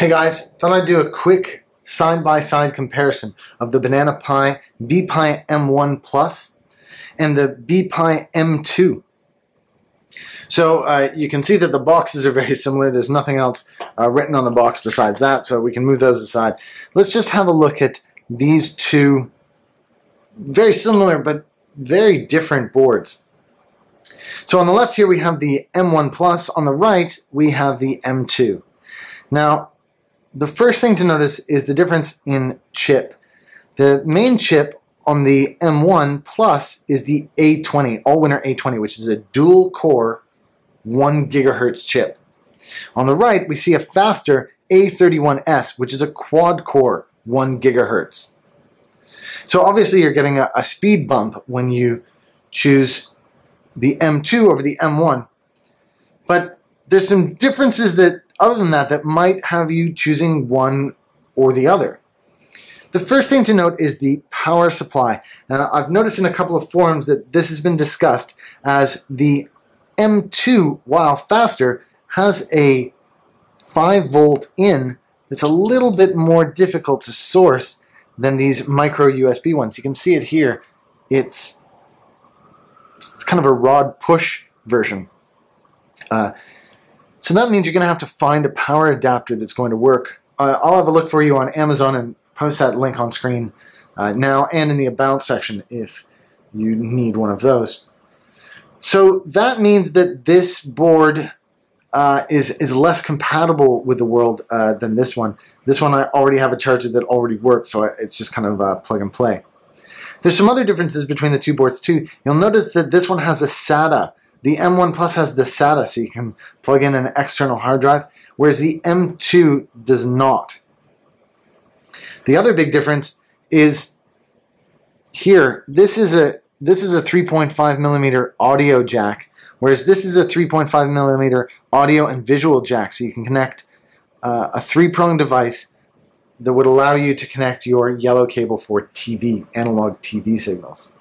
Hey guys, thought I'd do a quick side-by-side comparison of the Banana Pi BPi M1 Plus and the BPi M2. So uh, you can see that the boxes are very similar. There's nothing else uh, written on the box besides that, so we can move those aside. Let's just have a look at these two very similar but very different boards. So on the left here we have the M1 Plus. On the right we have the M2. Now the first thing to notice is the difference in chip. The main chip on the M1 Plus is the A20, Allwinner A20, which is a dual core 1 gigahertz chip. On the right, we see a faster A31S, which is a quad core 1 gigahertz. So obviously you're getting a, a speed bump when you choose the M2 over the M1. But there's some differences that other than that that might have you choosing one or the other. The first thing to note is the power supply. Now, I've noticed in a couple of forums that this has been discussed as the M2, while faster, has a 5 volt in that's a little bit more difficult to source than these micro USB ones. You can see it here. It's, it's kind of a rod push version. Uh, so that means you're going to have to find a power adapter that's going to work. Uh, I'll have a look for you on Amazon and post that link on screen uh, now and in the About section if you need one of those. So that means that this board uh, is, is less compatible with the world uh, than this one. This one I already have a charger that already works, so it's just kind of uh, plug and play. There's some other differences between the two boards too. You'll notice that this one has a SATA the M1 Plus has the SATA, so you can plug in an external hard drive, whereas the M2 does not. The other big difference is here. This is a this is a 3.5 millimeter audio jack, whereas this is a 3.5 millimeter audio and visual jack. So you can connect uh, a three-prong device that would allow you to connect your yellow cable for TV, analog TV signals.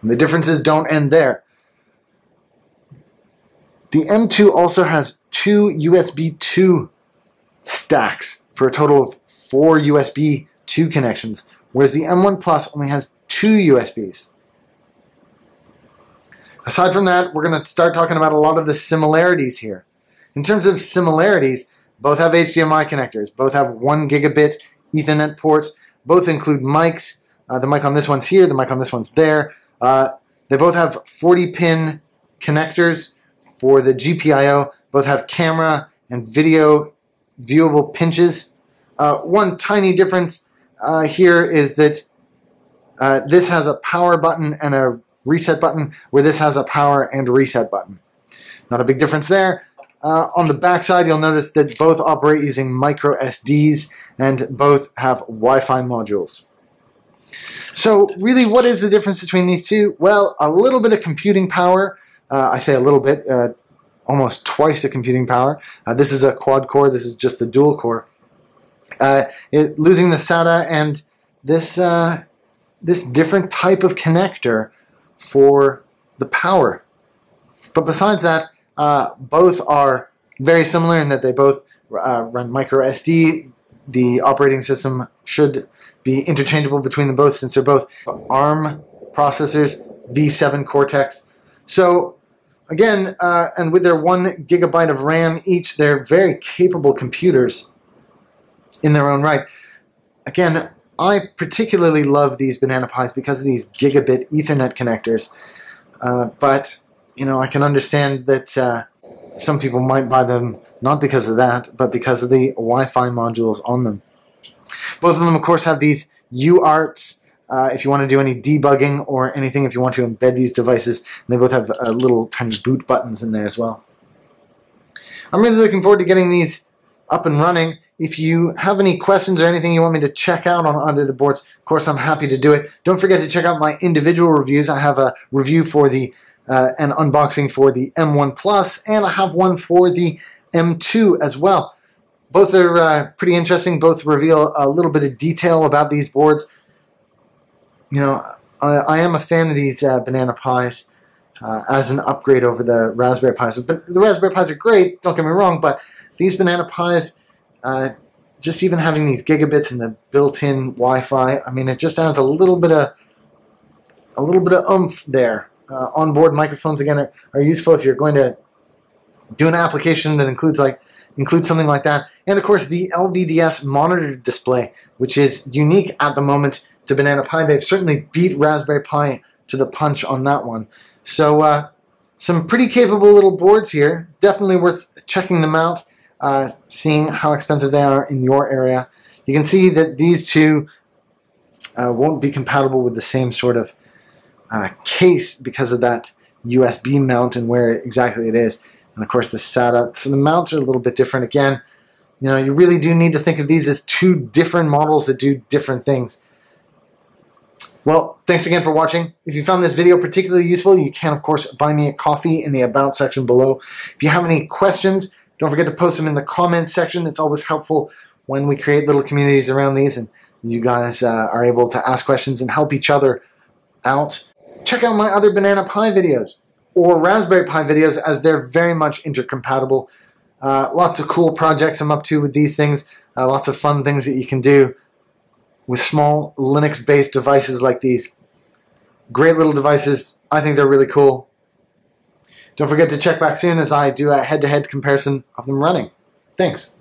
And the differences don't end there. The M2 also has two USB 2 stacks for a total of four USB 2 connections, whereas the M1 Plus only has two USBs. Aside from that, we're going to start talking about a lot of the similarities here. In terms of similarities, both have HDMI connectors, both have 1 gigabit Ethernet ports, both include mics. Uh, the mic on this one's here, the mic on this one's there. Uh, they both have 40 pin connectors for the GPIO both have camera and video viewable pinches. Uh, one tiny difference uh, here is that uh, this has a power button and a reset button, where this has a power and reset button. Not a big difference there. Uh, on the back side, you'll notice that both operate using micro SDs and both have Wi-Fi modules. So really, what is the difference between these two? Well, a little bit of computing power I say a little bit, uh, almost twice the computing power. Uh, this is a quad core. This is just a dual core. Uh, it, losing the SATA and this uh, this different type of connector for the power. But besides that, uh, both are very similar in that they both run micro SD. The operating system should be interchangeable between them both since they're both ARM processors, V7 Cortex. So Again, uh, and with their one gigabyte of RAM each, they're very capable computers in their own right. Again, I particularly love these Banana Pis because of these gigabit Ethernet connectors. Uh, but, you know, I can understand that uh, some people might buy them not because of that, but because of the Wi-Fi modules on them. Both of them, of course, have these UARTs uh, if you want to do any debugging or anything, if you want to embed these devices, they both have uh, little tiny boot buttons in there as well. I'm really looking forward to getting these up and running. If you have any questions or anything you want me to check out on under the boards, of course I'm happy to do it. Don't forget to check out my individual reviews. I have a review for the uh, an unboxing for the M1 Plus, and I have one for the M2 as well. Both are uh, pretty interesting. Both reveal a little bit of detail about these boards you know, I, I am a fan of these uh, Banana Pis uh, as an upgrade over the Raspberry Pis. But the Raspberry Pis are great, don't get me wrong, but these Banana Pis, uh, just even having these gigabits and the built-in Wi-Fi, I mean, it just adds a little bit of a little bit of oomph there. Uh, onboard microphones again are, are useful if you're going to do an application that includes like includes something like that. And of course, the LVDS monitor display, which is unique at the moment to Banana Pi. They've certainly beat Raspberry Pi to the punch on that one. So uh, some pretty capable little boards here. Definitely worth checking them out, uh, seeing how expensive they are in your area. You can see that these two uh, won't be compatible with the same sort of uh, case because of that USB mount and where exactly it is. And of course the SATA, so the mounts are a little bit different. Again, you know, you really do need to think of these as two different models that do different things. Well, thanks again for watching. If you found this video particularly useful, you can, of course, buy me a coffee in the About section below. If you have any questions, don't forget to post them in the comments section. It's always helpful when we create little communities around these and you guys uh, are able to ask questions and help each other out. Check out my other Banana Pi videos or Raspberry Pi videos as they're very much intercompatible. Uh, lots of cool projects I'm up to with these things. Uh, lots of fun things that you can do with small Linux-based devices like these. Great little devices. I think they're really cool. Don't forget to check back soon as I do a head-to-head -head comparison of them running. Thanks.